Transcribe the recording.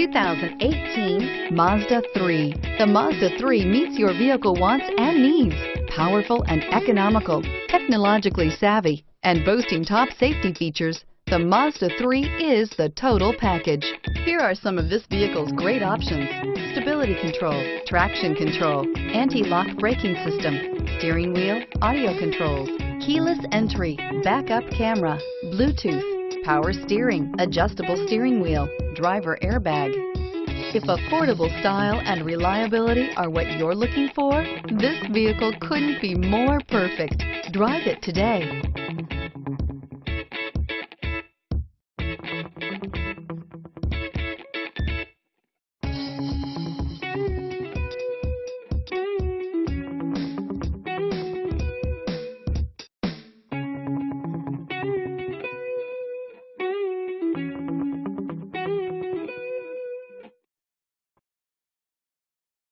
2018 Mazda 3. The Mazda 3 meets your vehicle wants and needs. Powerful and economical, technologically savvy, and boasting top safety features, the Mazda 3 is the total package. Here are some of this vehicle's great options. Stability control, traction control, anti-lock braking system, steering wheel, audio controls, keyless entry, backup camera, Bluetooth, power steering, adjustable steering wheel, driver airbag. If affordable style and reliability are what you're looking for, this vehicle couldn't be more perfect. Drive it today.